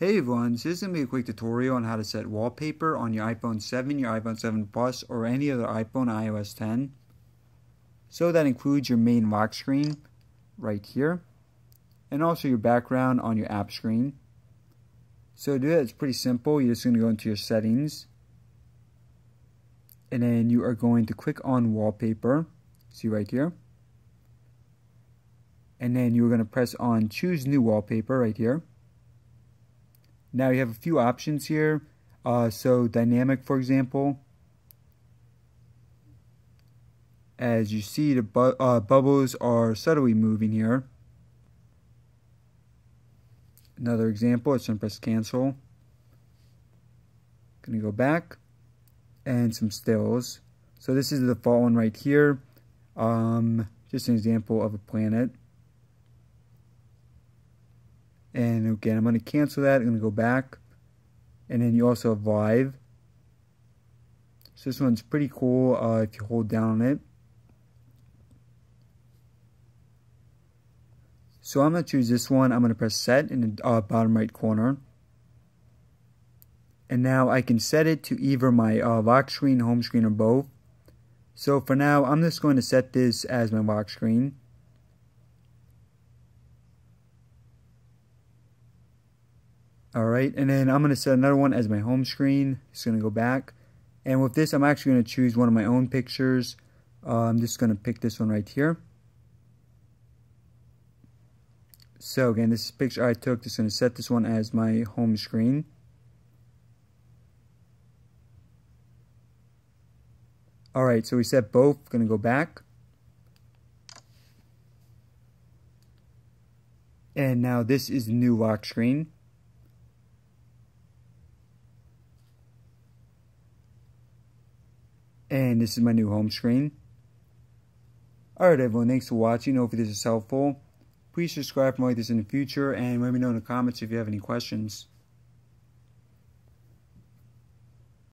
Hey everyone, this is going to be a quick tutorial on how to set wallpaper on your iPhone 7, your iPhone 7 Plus, or any other iPhone iOS 10. So that includes your main lock screen right here, and also your background on your app screen. So to do that, it's pretty simple. You're just going to go into your settings, and then you are going to click on wallpaper, see right here. And then you're going to press on choose new wallpaper right here now you have a few options here. Uh, so dynamic, for example, as you see the bu uh, bubbles are subtly moving here. Another example, it's going to press cancel. Going to go back and some stills. So this is the one right here. Um, just an example of a planet. And again, I'm going to cancel that. I'm going to go back. And then you also have live. So this one's pretty cool uh, if you hold down on it. So I'm going to choose this one. I'm going to press set in the uh, bottom right corner. And now I can set it to either my uh, lock screen, home screen, or both. So for now, I'm just going to set this as my lock screen. Alright, and then I'm going to set another one as my home screen. Going to go back. And with this, I'm actually going to choose one of my own pictures. Uh, I'm just going to pick this one right here. So again, this is picture I took. Just to set this one as my home screen. Alright, so we set both. Going to go back. And now this is the new lock screen. And this is my new home screen. Alright everyone, thanks for watching. Hopefully this is helpful. Please subscribe for more like this in the future and let me know in the comments if you have any questions.